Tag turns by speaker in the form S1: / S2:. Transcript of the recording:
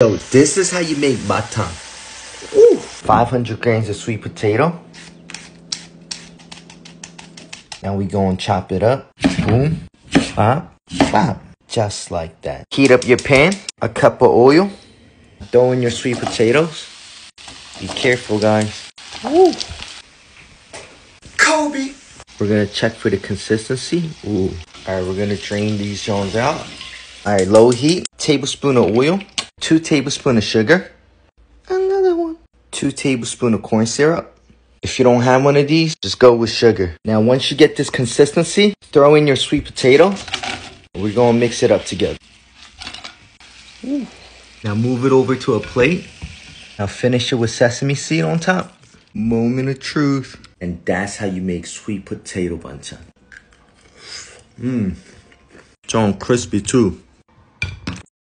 S1: Yo, this is how you make mattang. Ooh. 500 grams of sweet potato. Now we go and chop it up. Boom, pop, pop. Just like that. Heat up your pan, a cup of oil. Throw in your sweet potatoes. Be careful, guys. Woo. Kobe. We're gonna check for the consistency. Ooh. All right, we're gonna drain these jones out. All right, low heat, tablespoon of oil, two tablespoon of sugar, another one, two tablespoon of corn syrup. If you don't have one of these, just go with sugar. Now, once you get this consistency, throw in your sweet potato. We're gonna mix it up together. Ooh. Now move it over to a plate. Now finish it with sesame seed on top. Moment of truth. And that's how you make sweet potato banchan. Mmm. It's on crispy too.